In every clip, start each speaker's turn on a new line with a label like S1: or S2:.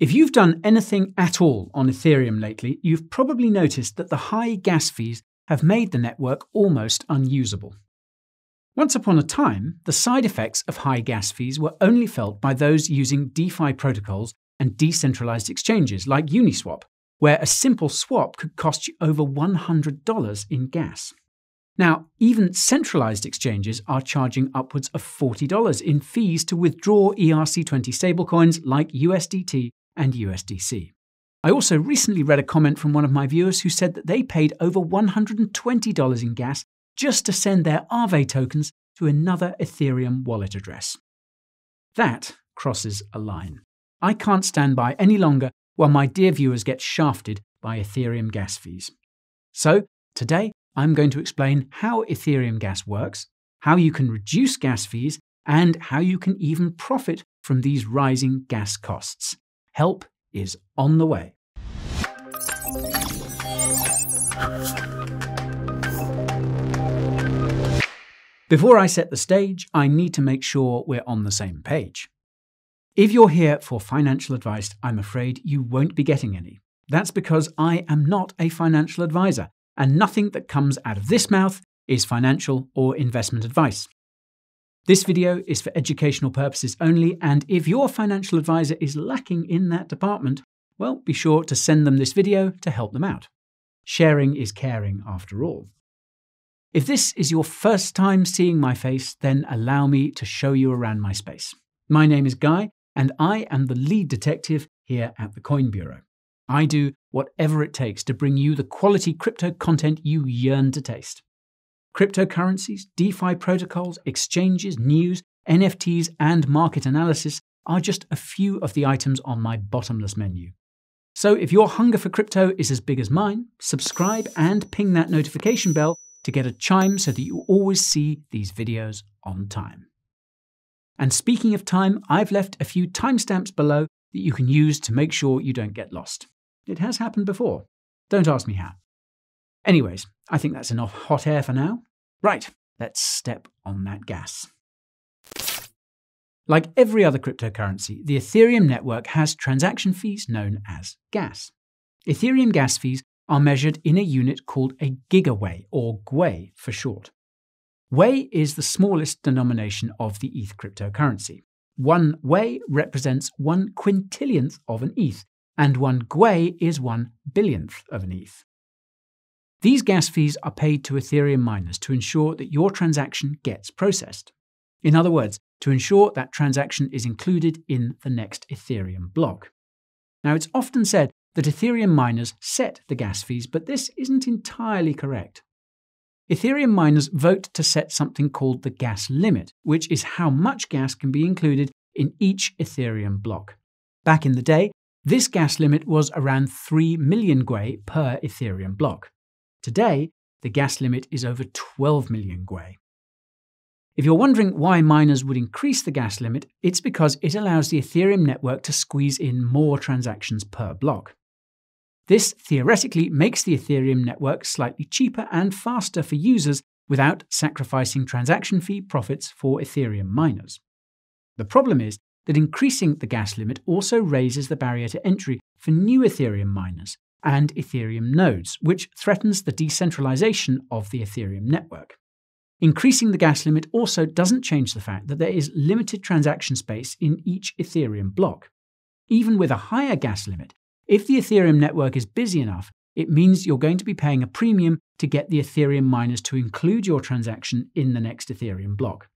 S1: If you've done anything at all on Ethereum lately, you've probably noticed that the high gas fees have made the network almost unusable. Once upon a time, the side effects of high gas fees were only felt by those using DeFi protocols and decentralized exchanges like Uniswap, where a simple swap could cost you over $100 in gas. Now, even centralized exchanges are charging upwards of $40 in fees to withdraw ERC20 stablecoins like USDT and USDC. I also recently read a comment from one of my viewers who said that they paid over $120 in gas just to send their Aave tokens to another Ethereum wallet address. That crosses a line. I can't stand by any longer while my dear viewers get shafted by Ethereum gas fees. So, today I'm going to explain how Ethereum gas works, how you can reduce gas fees, and how you can even profit from these rising gas costs. Help is on the way. Before I set the stage, I need to make sure we're on the same page. If you're here for financial advice, I'm afraid you won't be getting any. That's because I am not a financial advisor, and nothing that comes out of this mouth is financial or investment advice. This video is for educational purposes only, and if your financial advisor is lacking in that department, well, be sure to send them this video to help them out. Sharing is caring after all. If this is your first time seeing my face, then allow me to show you around my space. My name is Guy, and I am the lead detective here at the Coin Bureau. I do whatever it takes to bring you the quality crypto content you yearn to taste. Cryptocurrencies, DeFi protocols, exchanges, news, NFTs, and market analysis are just a few of the items on my bottomless menu. So if your hunger for crypto is as big as mine, subscribe and ping that notification bell to get a chime so that you always see these videos on time. And speaking of time, I've left a few timestamps below that you can use to make sure you don't get lost. It has happened before. Don't ask me how. Anyways, I think that's enough hot air for now. Right, let's step on that gas. Like every other cryptocurrency, the Ethereum network has transaction fees known as gas. Ethereum gas fees are measured in a unit called a gigawei, or gwei for short. Wei is the smallest denomination of the ETH cryptocurrency. One wei represents one quintillionth of an ETH, and one gwei is one billionth of an ETH. These gas fees are paid to Ethereum miners to ensure that your transaction gets processed. In other words, to ensure that transaction is included in the next Ethereum block. Now, it's often said that Ethereum miners set the gas fees, but this isn't entirely correct. Ethereum miners vote to set something called the gas limit, which is how much gas can be included in each Ethereum block. Back in the day, this gas limit was around 3 million gwei per Ethereum block. Today, the gas limit is over 12 million gwei. If you're wondering why miners would increase the gas limit, it's because it allows the Ethereum network to squeeze in more transactions per block. This theoretically makes the Ethereum network slightly cheaper and faster for users without sacrificing transaction fee profits for Ethereum miners. The problem is that increasing the gas limit also raises the barrier to entry for new Ethereum miners, and Ethereum nodes, which threatens the decentralization of the Ethereum network. Increasing the gas limit also doesn't change the fact that there is limited transaction space in each Ethereum block. Even with a higher gas limit, if the Ethereum network is busy enough, it means you're going to be paying a premium to get the Ethereum miners to include your transaction in the next Ethereum block.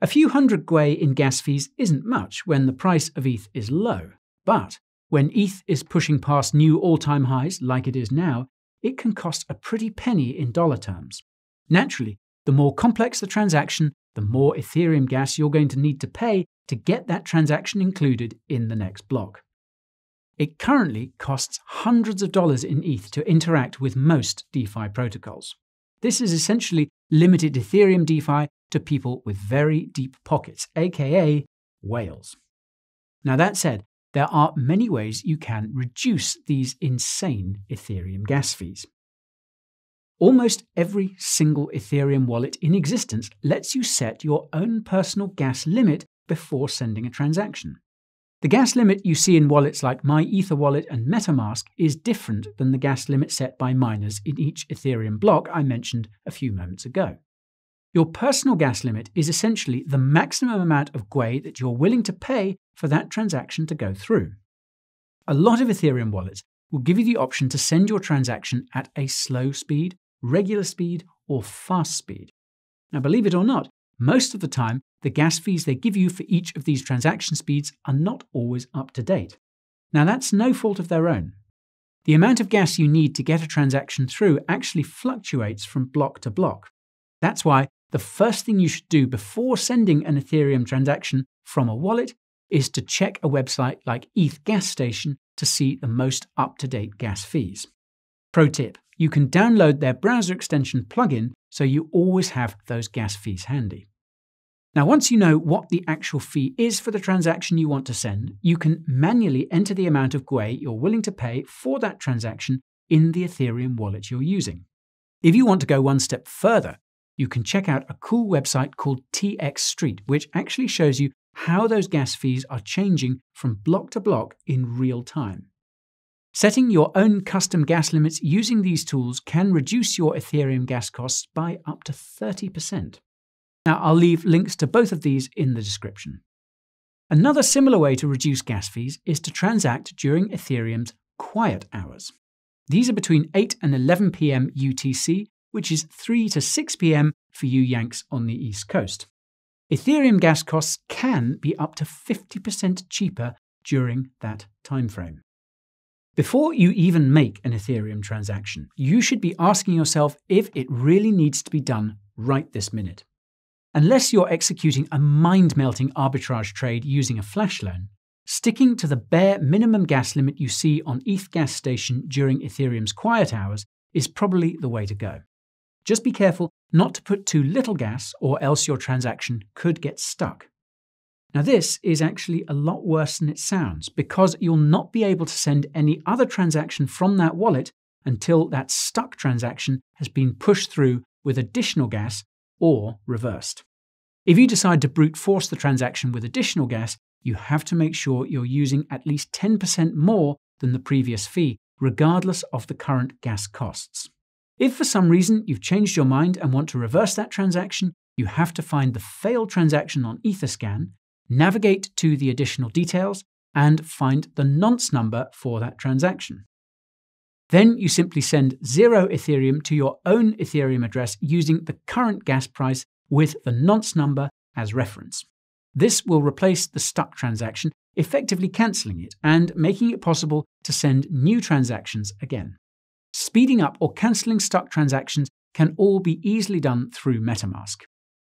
S1: A few hundred gwei in gas fees isn't much when the price of ETH is low, but when ETH is pushing past new all time highs, like it is now, it can cost a pretty penny in dollar terms. Naturally, the more complex the transaction, the more Ethereum gas you're going to need to pay to get that transaction included in the next block. It currently costs hundreds of dollars in ETH to interact with most DeFi protocols. This is essentially limited Ethereum DeFi to people with very deep pockets, aka whales. Now, that said, there are many ways you can reduce these insane Ethereum gas fees. Almost every single Ethereum wallet in existence lets you set your own personal gas limit before sending a transaction. The gas limit you see in wallets like MyEtherWallet and MetaMask is different than the gas limit set by miners in each Ethereum block I mentioned a few moments ago. Your personal gas limit is essentially the maximum amount of Gwei that you're willing to pay for that transaction to go through. A lot of Ethereum wallets will give you the option to send your transaction at a slow speed, regular speed, or fast speed. Now, believe it or not, most of the time, the gas fees they give you for each of these transaction speeds are not always up to date. Now, that's no fault of their own. The amount of gas you need to get a transaction through actually fluctuates from block to block. That's why the first thing you should do before sending an Ethereum transaction from a wallet is to check a website like ETH Gas Station to see the most up to date gas fees. Pro tip you can download their browser extension plugin so you always have those gas fees handy. Now, once you know what the actual fee is for the transaction you want to send, you can manually enter the amount of Gwei you're willing to pay for that transaction in the Ethereum wallet you're using. If you want to go one step further, you can check out a cool website called TxStreet, which actually shows you how those gas fees are changing from block to block in real time. Setting your own custom gas limits using these tools can reduce your Ethereum gas costs by up to 30%. Now, I'll leave links to both of these in the description. Another similar way to reduce gas fees is to transact during Ethereum's quiet hours. These are between 8 and 11 pm UTC, which is 3 to 6 pm for you Yanks on the East Coast. Ethereum gas costs can be up to 50% cheaper during that timeframe. Before you even make an Ethereum transaction, you should be asking yourself if it really needs to be done right this minute. Unless you're executing a mind melting arbitrage trade using a flash loan, sticking to the bare minimum gas limit you see on ETH gas station during Ethereum's quiet hours is probably the way to go. Just be careful not to put too little gas, or else your transaction could get stuck. Now, this is actually a lot worse than it sounds because you'll not be able to send any other transaction from that wallet until that stuck transaction has been pushed through with additional gas or reversed. If you decide to brute force the transaction with additional gas, you have to make sure you're using at least 10% more than the previous fee, regardless of the current gas costs. If for some reason you've changed your mind and want to reverse that transaction, you have to find the failed transaction on Etherscan, navigate to the additional details, and find the nonce number for that transaction. Then you simply send zero Ethereum to your own Ethereum address using the current gas price with the nonce number as reference. This will replace the stuck transaction, effectively cancelling it and making it possible to send new transactions again. Speeding up or cancelling stuck transactions can all be easily done through MetaMask.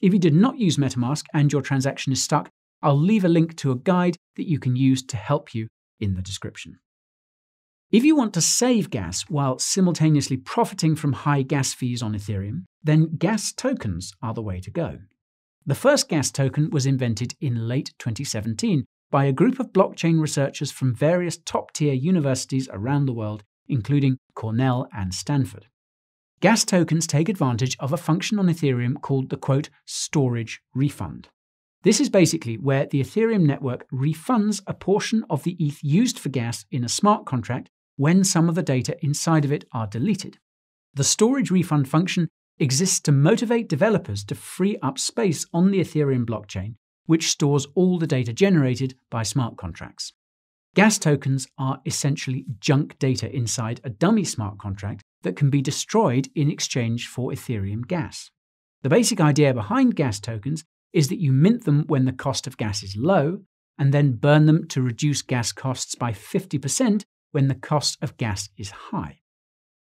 S1: If you did not use MetaMask and your transaction is stuck, I'll leave a link to a guide that you can use to help you in the description. If you want to save gas while simultaneously profiting from high gas fees on Ethereum, then gas tokens are the way to go. The first gas token was invented in late 2017 by a group of blockchain researchers from various top tier universities around the world, including Cornell and Stanford. Gas tokens take advantage of a function on Ethereum called the quote, storage refund. This is basically where the Ethereum network refunds a portion of the ETH used for gas in a smart contract when some of the data inside of it are deleted. The storage refund function exists to motivate developers to free up space on the Ethereum blockchain, which stores all the data generated by smart contracts. Gas tokens are essentially junk data inside a dummy smart contract that can be destroyed in exchange for Ethereum gas. The basic idea behind gas tokens is that you mint them when the cost of gas is low and then burn them to reduce gas costs by 50% when the cost of gas is high.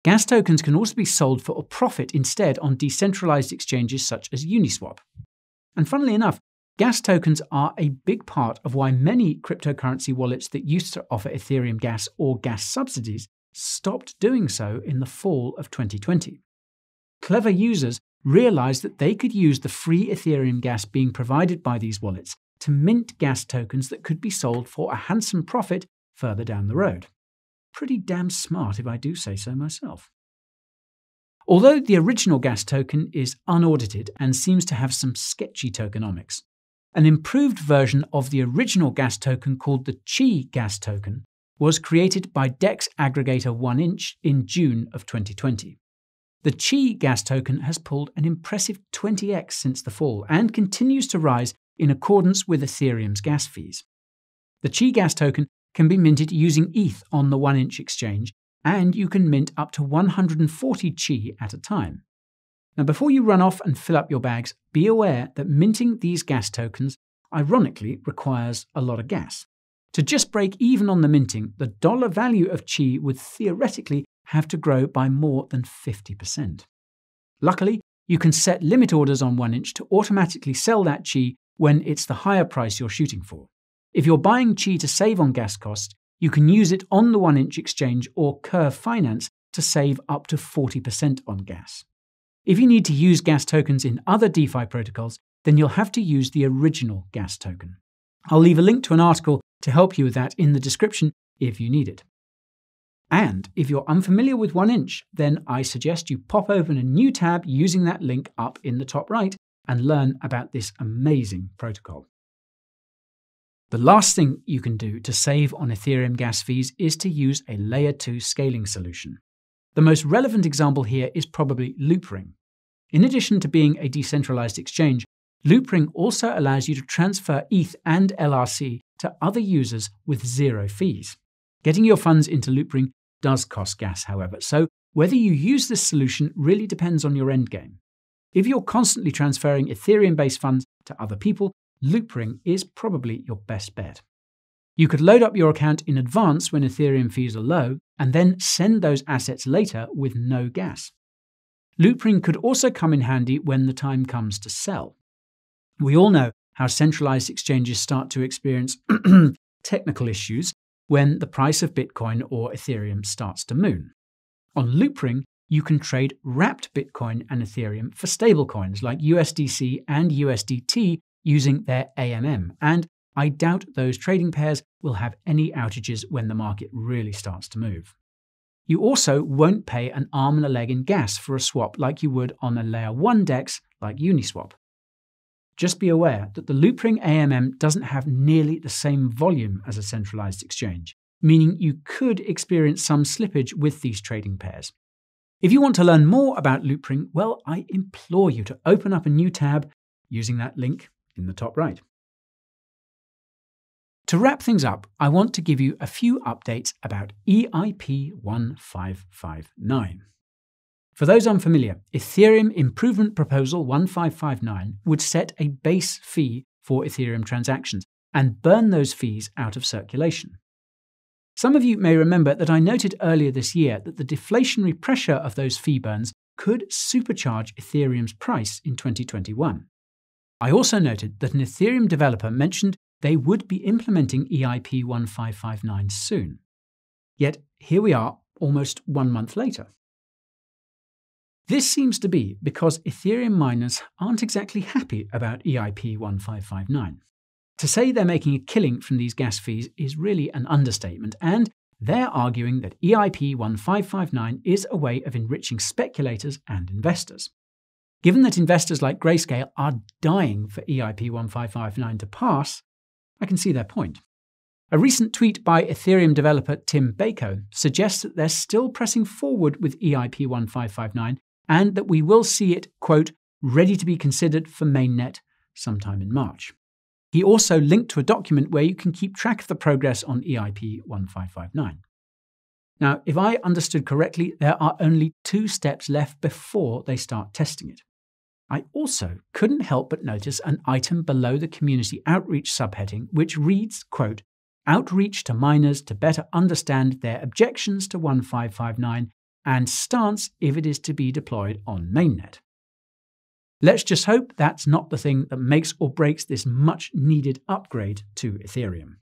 S1: Gas tokens can also be sold for a profit instead on decentralized exchanges such as Uniswap. And funnily enough, gas tokens are a big part of why many cryptocurrency wallets that used to offer Ethereum gas or gas subsidies stopped doing so in the fall of 2020. Clever users realized that they could use the free Ethereum gas being provided by these wallets to mint gas tokens that could be sold for a handsome profit further down the road. Pretty damn smart, if I do say so myself. Although the original gas token is unaudited and seems to have some sketchy tokenomics, an improved version of the original gas token called the Chi gas token was created by DEX aggregator 1inch in June of 2020. The Chi gas token has pulled an impressive 20x since the fall and continues to rise in accordance with Ethereum's gas fees. The Chi gas token can be minted using ETH on the 1inch exchange, and you can mint up to 140 Qi at a time. Now, before you run off and fill up your bags, be aware that minting these gas tokens ironically requires a lot of gas. To just break even on the minting, the dollar value of Chi would theoretically have to grow by more than 50%. Luckily, you can set limit orders on 1inch to automatically sell that Chi when it's the higher price you're shooting for. If you're buying Chi to save on gas costs, you can use it on the 1inch exchange or Curve Finance to save up to 40% on gas. If you need to use gas tokens in other DeFi protocols, then you'll have to use the original gas token. I'll leave a link to an article to help you with that in the description if you need it. And if you're unfamiliar with 1inch, then I suggest you pop open a new tab using that link up in the top right and learn about this amazing protocol. The last thing you can do to save on Ethereum gas fees is to use a layer 2 scaling solution. The most relevant example here is probably Loopring. In addition to being a decentralized exchange, Loopring also allows you to transfer ETH and LRC to other users with zero fees. Getting your funds into Loopring does cost gas, however, so whether you use this solution really depends on your endgame. If you're constantly transferring Ethereum based funds to other people, Loopring is probably your best bet. You could load up your account in advance when Ethereum fees are low, and then send those assets later with no gas. Loopring could also come in handy when the time comes to sell. We all know how centralized exchanges start to experience technical issues when the price of Bitcoin or Ethereum starts to moon. On Loopring, you can trade wrapped Bitcoin and Ethereum for stablecoins like USDC and USDT using their AMM, and I doubt those trading pairs will have any outages when the market really starts to move. You also won't pay an arm and a leg in gas for a swap like you would on a layer 1 DEX like Uniswap. Just be aware that the Loopring AMM doesn't have nearly the same volume as a centralized exchange, meaning you could experience some slippage with these trading pairs. If you want to learn more about Loopring, well, I implore you to open up a new tab using that link in the top right. To wrap things up, I want to give you a few updates about EIP 1559. For those unfamiliar, Ethereum Improvement Proposal 1559 would set a base fee for Ethereum transactions and burn those fees out of circulation. Some of you may remember that I noted earlier this year that the deflationary pressure of those fee burns could supercharge Ethereum's price in 2021. I also noted that an Ethereum developer mentioned they would be implementing EIP 1559 soon. Yet here we are, almost one month later. This seems to be because Ethereum miners aren't exactly happy about EIP 1559. To say they're making a killing from these gas fees is really an understatement, and they're arguing that EIP 1559 is a way of enriching speculators and investors. Given that investors like Grayscale are dying for EIP 1559 to pass, I can see their point. A recent tweet by Ethereum developer Tim Beiko suggests that they're still pressing forward with EIP 1559 and that we will see it, quote, ready to be considered for mainnet sometime in March. He also linked to a document where you can keep track of the progress on EIP 1559. Now, if I understood correctly, there are only two steps left before they start testing it. I also couldn't help but notice an item below the community outreach subheading which reads, quote, Outreach to miners to better understand their objections to 1559 and stance if it is to be deployed on mainnet. Let's just hope that's not the thing that makes or breaks this much needed upgrade to Ethereum.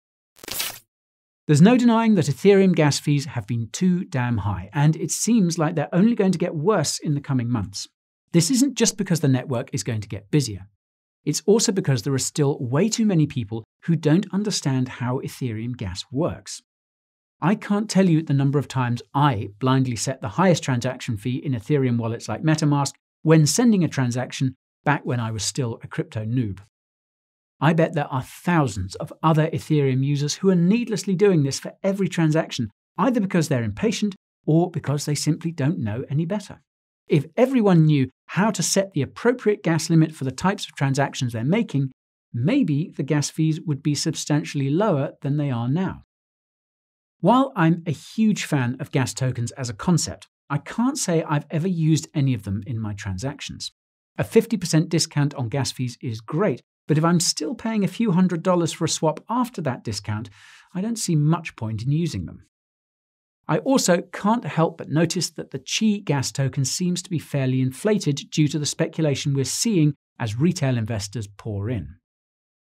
S1: There's no denying that Ethereum gas fees have been too damn high, and it seems like they're only going to get worse in the coming months. This isn't just because the network is going to get busier. It's also because there are still way too many people who don't understand how Ethereum gas works. I can't tell you the number of times I blindly set the highest transaction fee in Ethereum wallets like MetaMask when sending a transaction back when I was still a crypto noob. I bet there are thousands of other Ethereum users who are needlessly doing this for every transaction, either because they're impatient or because they simply don't know any better. If everyone knew how to set the appropriate gas limit for the types of transactions they're making, maybe the gas fees would be substantially lower than they are now. While I'm a huge fan of gas tokens as a concept, I can't say I've ever used any of them in my transactions. A 50% discount on gas fees is great, but if I'm still paying a few hundred dollars for a swap after that discount, I don't see much point in using them. I also can't help but notice that the Chi gas token seems to be fairly inflated due to the speculation we're seeing as retail investors pour in.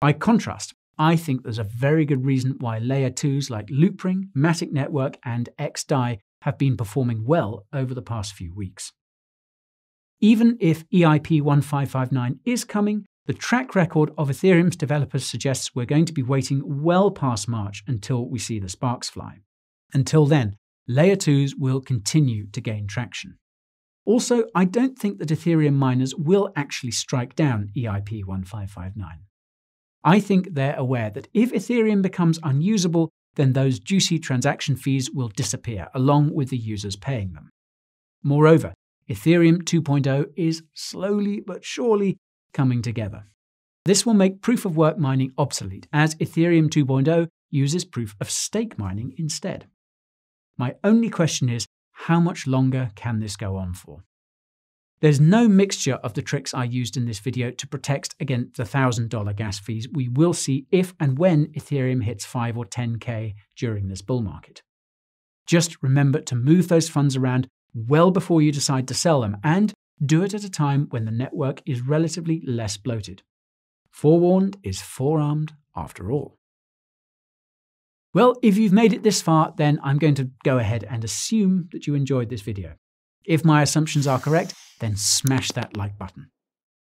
S1: By contrast, I think there's a very good reason why layer 2s like Loopring, Matic Network, and XDAI have been performing well over the past few weeks. Even if EIP 1559 is coming, the track record of Ethereum's developers suggests we're going to be waiting well past March until we see the sparks fly. Until then, layer 2s will continue to gain traction. Also, I don't think that Ethereum miners will actually strike down EIP 1559. I think they're aware that if Ethereum becomes unusable, then those juicy transaction fees will disappear along with the users paying them. Moreover, Ethereum 2.0 is slowly but surely coming together. This will make proof of work mining obsolete, as Ethereum 2.0 uses proof of stake mining instead. My only question is how much longer can this go on for? There's no mixture of the tricks I used in this video to protect against the $1,000 gas fees we will see if and when Ethereum hits 5 or 10k during this bull market. Just remember to move those funds around well before you decide to sell them and do it at a time when the network is relatively less bloated. Forewarned is forearmed after all. Well, if you've made it this far, then I'm going to go ahead and assume that you enjoyed this video. If my assumptions are correct, then smash that like button.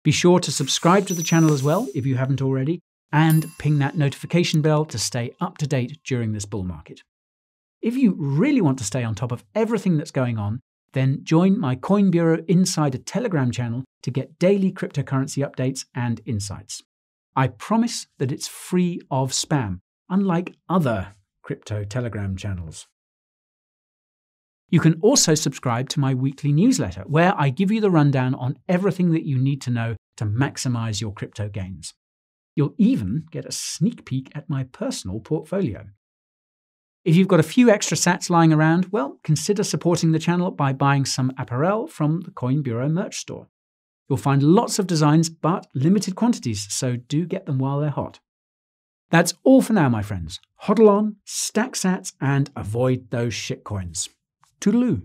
S1: Be sure to subscribe to the channel as well if you haven't already, and ping that notification bell to stay up to date during this bull market. If you really want to stay on top of everything that's going on, then join my Coin Bureau Insider Telegram channel to get daily cryptocurrency updates and insights. I promise that it's free of spam, unlike other crypto Telegram channels. You can also subscribe to my weekly newsletter, where I give you the rundown on everything that you need to know to maximize your crypto gains. You'll even get a sneak peek at my personal portfolio. If you've got a few extra sats lying around, well, consider supporting the channel by buying some apparel from the Coin Bureau merch store. You'll find lots of designs, but limited quantities, so do get them while they're hot. That's all for now, my friends. Hodl on, stack sats, and avoid those shitcoins. Toodaloo.